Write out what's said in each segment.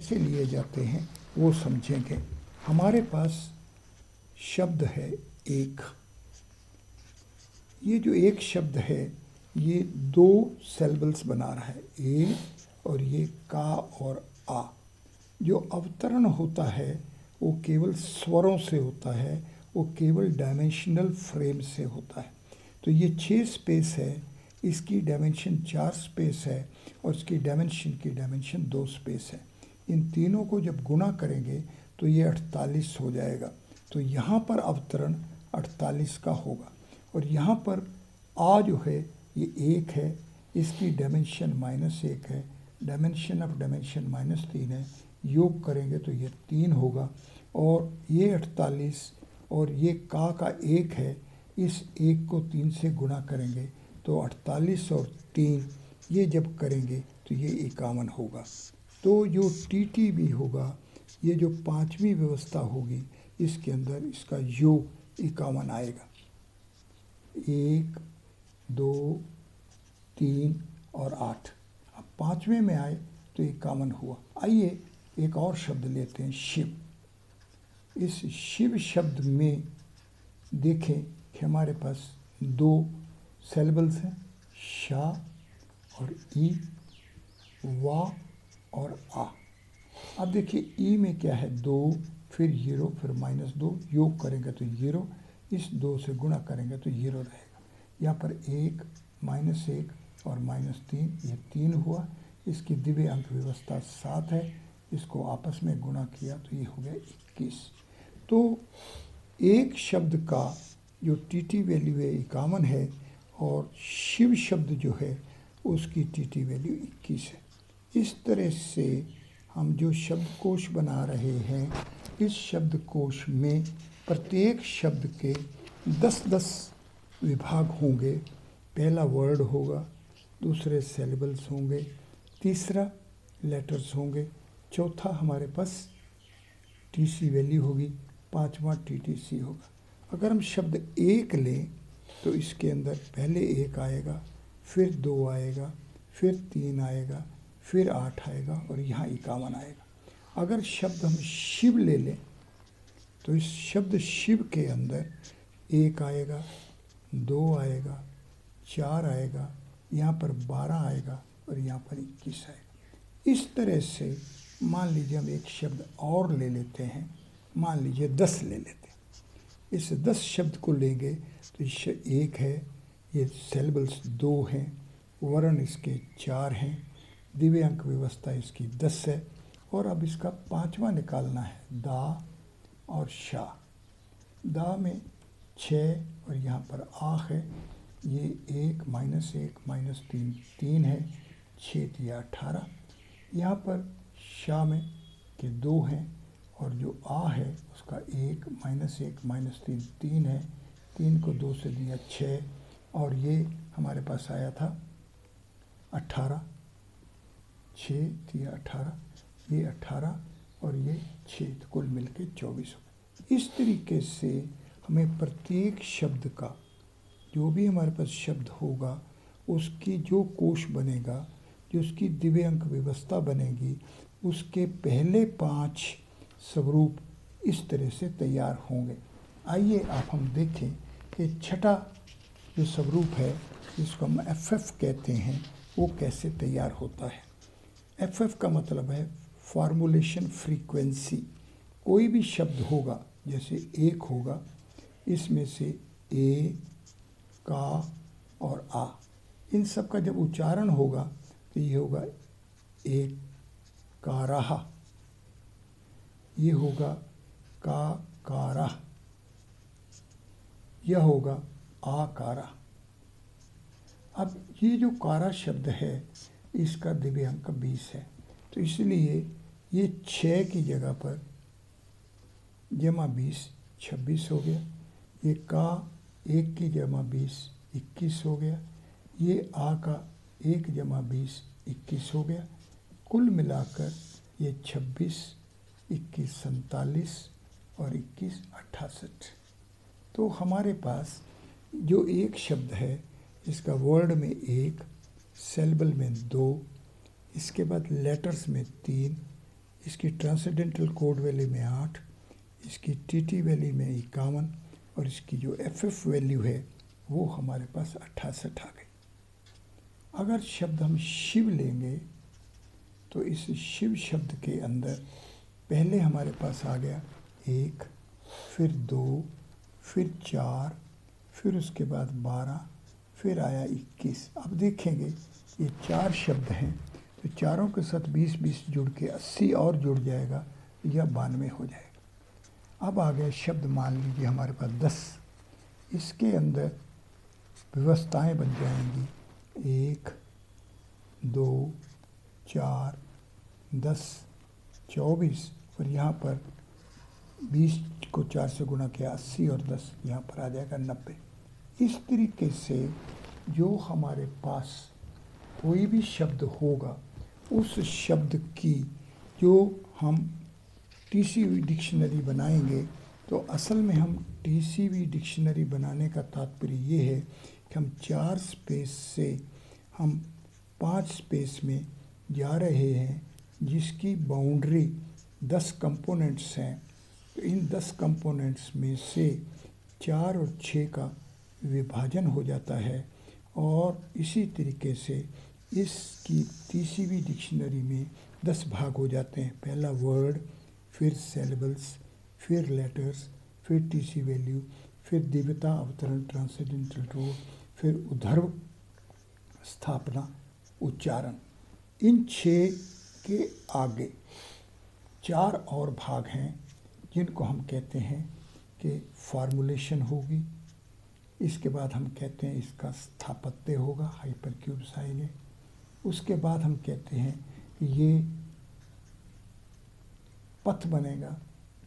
कैसे लिए जाते हैं, वो समझेंगे। हमारे पास शब्द है एक। ये जो एक शब्द है, ये दो सेलबल्स बना रहा है, ए और ये का और आ। जो अवतरण होता है, वो केवल स्वरों से होता है, वो केवल डायमेंशनल फ्रेम से होता है। तो ये छः स्पेस है, इसकी डायमेंशन चार स्पेस है और इसकी डायमेंशन की डायमेंशन दो स्पेस है। इन तीनों को जब गुणा करेंगे तो ये अड़तालीस हो जाएगा। तो यहाँ पर अवतरण अड़तालीस का होगा। और यहाँ पर आ जो है, ये एक है, इसकी डायमेंशन माइनस एक है। डायमेंशन ऑफ़ डायमेंशन माइनस तीन है। योग करेंगे तो ये तीन होगा। और ये अड़तालीस और ये का का एक है, इस एक को तीन से गुणा करेंगे। तो अड़तालीस और तीन, ये जब करेंगे तो ये इक्यावन होगा। तो जो टी टी भी होगा, ये जो पांचवी व्यवस्था होगी, इसके अंदर इसका योग इक्यावन आएगा। एक, दो, तीन और आठ। अब पाँचवें में आए तो इक्यावन हुआ। आइए एक और शब्द लेते हैं, शिव। इस शिव शब्द में देखें कि हमारे पास दो सेलेबल्स हैं शाह और ई। वा और आ। अब देखिए, ई में क्या है? दो, फिर ज़ीरो, फिर माइनस दो, योग करेंगे तो ज़ीरो, इस दो से गुणा करेंगे तो ज़ीरो रहेगा। यहाँ पर एक, माइनस एक और माइनस तीन, ये तीन हुआ। इसकी दिव्य अंक व्यवस्था सात है, इसको आपस में गुणा किया तो ये हो गया इक्कीस। तो एक शब्द का जो टी टी वैल्यू है, इक्यावन है, और शिव शब्द जो है, उसकी टी टी वैल्यू इक्कीस है। इस तरह से हम जो शब्दकोश बना रहे हैं, इस शब्दकोश में प्रत्येक शब्द के दस दस विभाग होंगे। पहला वर्ड होगा, दूसरे सेलेबल्स होंगे, तीसरा लेटर्स होंगे, चौथा हमारे पास टी सी वैल्यू होगी, पांचवा टी टी सी होगा। अगर हम शब्द एक लें तो इसके अंदर पहले एक आएगा, फिर दो आएगा, फिर तीन आएगा फिर आठ आएगा और यहाँ इक्यावन आएगा। अगर शब्द हम शिव ले लें तो इस शब्द शिव के अंदर एक आएगा, दो आएगा, चार आएगा, यहाँ पर बारह आएगा और यहाँ पर इक्कीस आएगा। इस तरह से मान लीजिए हम एक शब्द और ले लेते हैं, मान लीजिए दस ले लेते हैं। इस दस शब्द को लेंगे तो एक है, ये सेलेबल्स दो हैं, वर्ण इसके चार हैं दिव्य अंक व्यवस्था इसकी दस है और अब इसका पांचवा निकालना है दा और शाह दा में छः और यहाँ पर आख है। ये एक माइनस एक माइनस तीन तीन है। छः या अठारह। यहाँ पर शाह में के दो हैं और जो आ है उसका एक माइनस एक माइनस तीन तीन है। तीन को दो से दिया छः और ये हमारे पास आया था अट्ठारह छः दिया अठारह, ये अट्ठारह और ये छः तो कुल मिल के चौबीस हो इस तरीके से हमें प्रत्येक शब्द का, जो भी हमारे पास शब्द होगा, उसकी जो कोश बनेगा, जो उसकी दिव्य अंक व्यवस्था बनेगी, उसके पहले पाँच स्वरूप इस तरह से तैयार होंगे। आइए आप हम देखें कि छठा जो स्वरूप है, जिसको हम एफ़ कहते हैं, वो कैसे तैयार होता है। एफ़ एफ़ का मतलब है फार्मूलेशन फ्रीक्वेंसी कोई भी शब्द होगा, जैसे एक होगा, इसमें से ए, का और आ। इन सब का जब उच्चारण होगा तो ये होगा एक का रहा ये होगा का कारा यह होगा आकारा अब ये जो कारा शब्द है इसका दिव्य अंक बीस है। तो इसलिए ये छः की जगह पर जमा बीस छब्बीस हो गया, ये का एक की जमा बीस इक्कीस हो गया, ये आ का एक जमा बीस इक्कीस हो गया। कुल मिलाकर ये छब्बीस, इक्कीस, सैतालीस और इक्कीस अट्ठासठ तो हमारे पास जो एक शब्द है, इसका वर्ड में एक सेलबल में दो, इसके बाद लेटर्स में तीन, इसकी ट्रांसेंडेंटल कोड वैल्यू में आठ, इसकी टीटी वैल्यू में इक्यावन, और इसकी जो एफएफ वैल्यू है, वो हमारे पास अट्ठासठ आ गई। अगर शब्द हम शिव लेंगे तो इस शिव शब्द के अंदर पहले हमारे पास आ गया एक, फिर दो, फिर चार, फिर उसके बाद बारह फिर आया इक्कीस। अब देखेंगे, ये चार शब्द हैं तो चारों के साथ बीस बीस जुड़ के अस्सी और जुड़ जाएगा, या बानवे हो जाएगा। अब आ गया शब्द मान लीजिए हमारे पास दस। इसके अंदर व्यवस्थाएँ बन जाएँगी। एक, दो, चार, दस, चौबीस, और यहाँ पर बीस को चार से गुणा किया अस्सी और दस, यहाँ पर आ जाएगा नब्बे। इस तरीके से जो हमारे पास कोई भी शब्द होगा, उस शब्द की जो हम टीसीवी डिक्शनरी बनाएँगे तो असल में हम टीसीवी डिक्शनरी बनाने का तात्पर्य ये है कि हम चार स्पेस से हम पाँच स्पेस में जा रहे हैं, जिसकी बाउंड्री दस कंपोनेंट्स हैं। तो इन दस कंपोनेंट्स में से चार और छः का विभाजन हो जाता है और इसी तरीके से इसकी टीसीवी डिक्शनरी में दस भाग हो जाते हैं। पहला वर्ड फिर सेलेबल्स फिर लेटर्स फिर टीसी वैल्यू फिर दिव्यता अवतरण ट्रांसेंडेंटल रूप फिर उधर्व, स्थापना, उच्चारण। इन छः के आगे चार और भाग हैं जिनको हम कहते हैं कि फार्मूलेशन होगी इसके बाद हम कहते हैं इसका स्थापत्य होगा हाइपर क्यूब साइन है। उसके बाद हम कहते हैं कि ये पथ बनेगा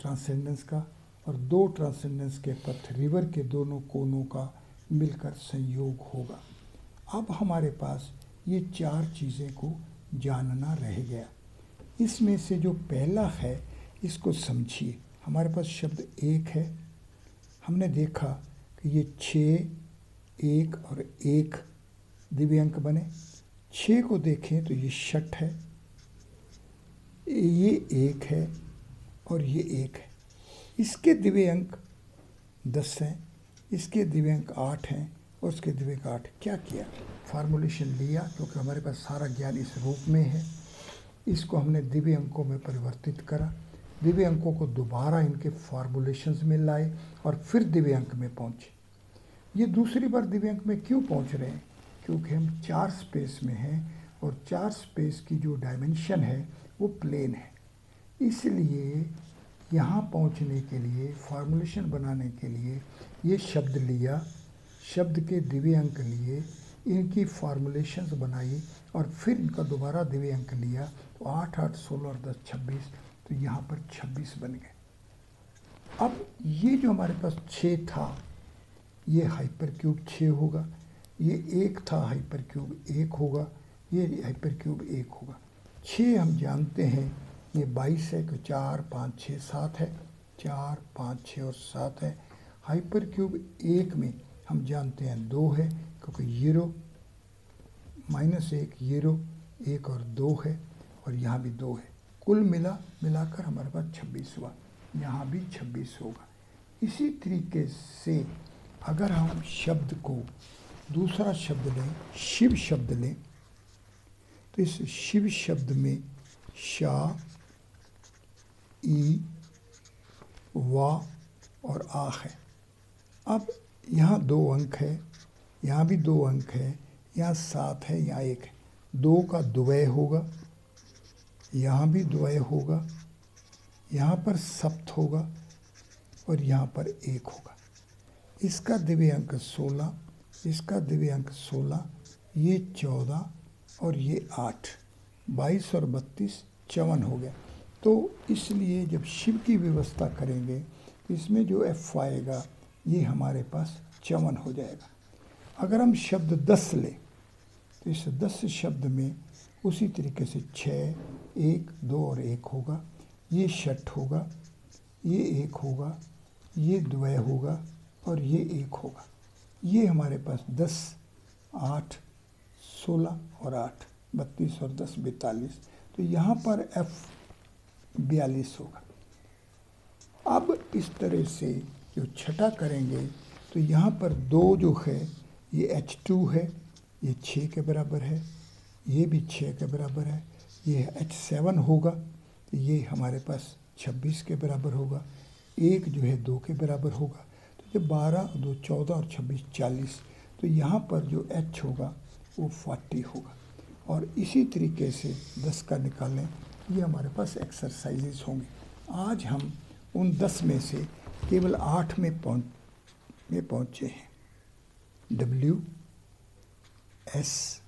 ट्रांसेंडेंस का और दो ट्रांसेंडेंस के पथ रिवर के दोनों कोनों का मिलकर संयोग होगा। अब हमारे पास ये चार चीज़ें को जानना रह गया। इसमें से जो पहला है, इसको समझिए। हमारे पास शब्द एक है। हमने देखा कि ये छः एक और एक दिव्यांक बने। छः को देखें तो ये षठ है, ये एक है और ये एक है। इसके दिव्य अंक दस हैं, इसके दिव्यांक आठ हैं और उसके दिव्यांक आठ। क्या किया? फार्मूलेशन लिया, क्योंकि हमारे पास सारा ज्ञान इस रूप में है। इसको हमने दिव्य अंकों में परिवर्तित करा। दिव्य अंकों को दोबारा इनके फार्मूलेशंस में लाए और फिर दिव्य अंक में पहुँचे। ये दूसरी बार दिव्य अंक में क्यों पहुँच रहे हैं? क्योंकि हम चार स्पेस में हैं और चार स्पेस की जो डायमेंशन है, वो प्लेन है। इसलिए यहाँ पहुँचने के लिए फार्मूलेशन बनाने के लिए ये शब्द लिया, शब्द के दिव्य अंक लिए, इनकी फार्मूलेशंस बनाई और फिर इनका दोबारा दिव्य अंक लिया तो आठ आठ सोलह और दस छब्बीस तो यहाँ पर छब्बीस बन गए। अब ये जो हमारे पास छः था, ये हाइपर क्यूब छः होगा, ये एक था हाइपर क्यूब एक होगा, ये हाइपर क्यूब एक होगा। छः हम जानते हैं, ये बाईस है कि चार, पाँच छः सात है। चार, पाँच छः और सात है। हाइपर क्यूब एक में हम जानते हैं दो है, क्योंकि ज़ीरो, माइनस एक, ज़ीरो, एक और दो है, और यहाँ भी दो है। कुल मिला, मिलाकर हमारे पास छब्बीस हुआ। यहाँ भी छब्बीस होगा। इसी तरीके से अगर हम शब्द को दूसरा शब्द लें, शिव शब्द लें तो इस शिव शब्द में शा, ई, वा और आ है। अब यहाँ दो अंक है, यहाँ भी दो अंक है, यहाँ सात है, यहाँ एक है। दो का द्वय होगा। यहाँ भी द्वय होगा, यहाँ पर सप्त होगा और यहाँ पर एक होगा। इसका दिव्य अंक सोलह, इसका दिव्य अंक सोलह, ये चौदह और ये आठ, बाईस और बत्तीस चौवन हो गया। तो इसलिए जब शिव की व्यवस्था करेंगे तो इसमें जो एफ़ आएगा, ये हमारे पास चौवन हो जाएगा। अगर हम शब्द दस लें तो इस दस शब्द में उसी तरीके से छः एक दो और एक होगा, ये षठ होगा, ये एक होगा, ये द्वय होगा और ये एक होगा। ये हमारे पास दस, आठ, सोलह और आठ, बत्तीस और दस, बैतालीस। तो यहाँ पर एफ़ बयालीस होगा। अब इस तरह से जो छठा करेंगे तो यहाँ पर दो जो है, ये एच टू है, ये छः के बराबर है, ये भी छः के बराबर है ये एच सेवन होगा तो ये हमारे पास छब्बीस के बराबर होगा, एक जो है दो के बराबर होगा। तो जब बारह, दो चौदह और छब्बीस चालीस तो यहाँ पर जो एच होगा, वो फोर्टी होगा। और इसी तरीके से दस का निकालें, ये हमारे पास एक्सरसाइजेस होंगे। आज हम उन दस में से केवल आठ में पहुँच में पहुँचे हैं। W S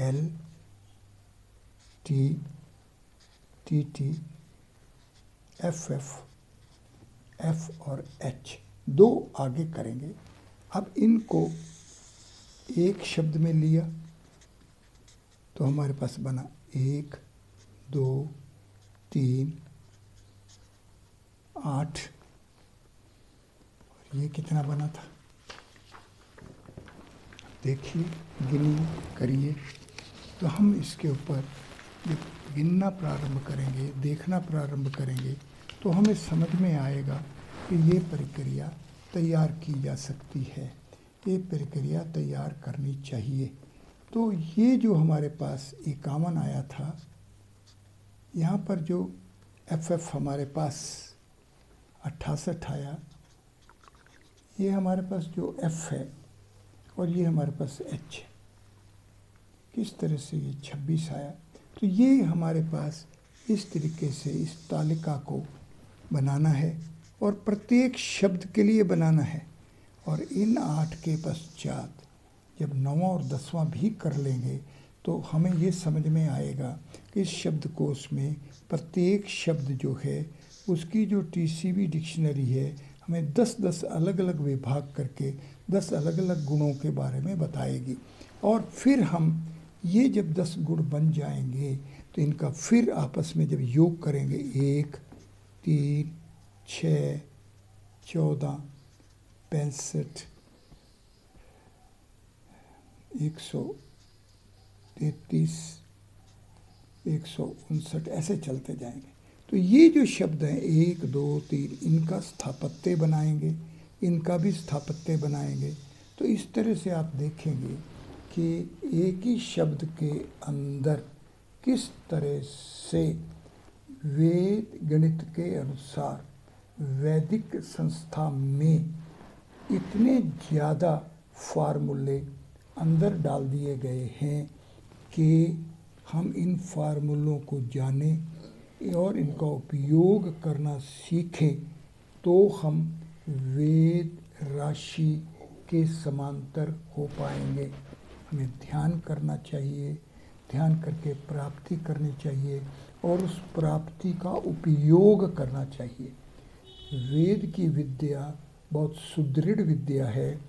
L T T F F F और एच दो आगे करेंगे। अब इनको एक शब्द में लिया तो हमारे पास बना एक, दो, तीन, आठ। और ये कितना बना था? देखिए, गिनिए, करिए। तो हम इसके ऊपर जब गिनना प्रारंभ करेंगे, देखना प्रारंभ करेंगे तो हमें समझ में आएगा कि ये प्रक्रिया तैयार की जा सकती है। ये प्रक्रिया तैयार करनी चाहिए। तो ये जो हमारे पास इक्यावन आया था, यहाँ पर जो एफ़ एफ़ हमारे पास अट्ठासठ आया, ये हमारे पास जो एफ़ है और ये हमारे पास एच है। किस तरह से ये छब्बीस आया? तो ये हमारे पास इस तरीके से इस तालिका को बनाना है और प्रत्येक शब्द के लिए बनाना है। और इन आठ के पश्चात जब नवा और दसवां भी कर लेंगे तो हमें ये समझ में आएगा कि इस शब्दकोश में प्रत्येक शब्द जो है, उसकी जो टीसीबी डिक्शनरी है, हमें दस दस अलग अलग विभाग करके, दस अलग अलग गुणों के बारे में बताएगी। और फिर हम ये जब दस गुण बन जाएँगे तो इनका फिर आपस में जब योग करेंगे, एक, तीन छ चौदह, पैंसठ, एक सौ तैतीस, एक सौ उनसठ, ऐसे चलते जाएँगे। तो ये जो शब्द हैं, एक, दो, तीन, इनका स्थापत्य बनाएँगे, इनका भी स्थापत्य बनाएँगे। तो इस तरह से आप देखेंगे कि एक ही शब्द के अंदर किस तरह से वेद गणित के अनुसार वैदिक संस्था में इतने ज़्यादा फार्मूले अंदर डाल दिए गए हैं कि हम इन फार्मूलों को जाने और इनका उपयोग करना सीखें तो हम वेद राशि के समांतर हो पाएँगे। हमें ध्यान करना चाहिए, ध्यान करके प्राप्ति करनी चाहिए और उस प्राप्ति का उपयोग करना चाहिए। वेद की विद्या बहुत सुदृढ़ विद्या है।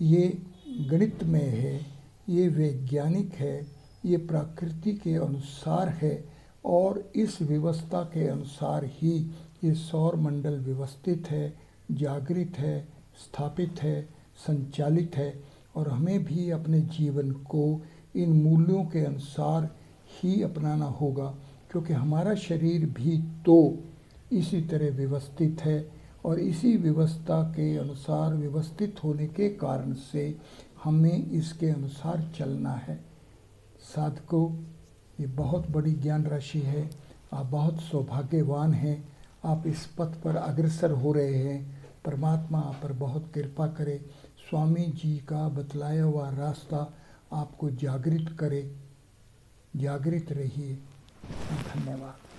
ये गणित में है, ये वैज्ञानिक है, ये प्रकृति के अनुसार है और इस व्यवस्था के अनुसार ही ये सौर मंडल व्यवस्थित है, जागृत है, स्थापित है, संचालित है। और हमें भी अपने जीवन को इन मूल्यों के अनुसार ही अपनाना होगा, क्योंकि हमारा शरीर भी तो इसी तरह व्यवस्थित है और इसी व्यवस्था के अनुसार, व्यवस्थित होने के कारण से हमें इसके अनुसार चलना है। साधको, ये बहुत बड़ी ज्ञान राशि है। आप बहुत सौभाग्यवान हैं। आप इस पथ पर अग्रसर हो रहे हैं। परमात्मा आप पर बहुत कृपा करे। स्वामी जी का बतलाया हुआ रास्ता आपको जागृत करे जागृत रहिए। धन्यवाद।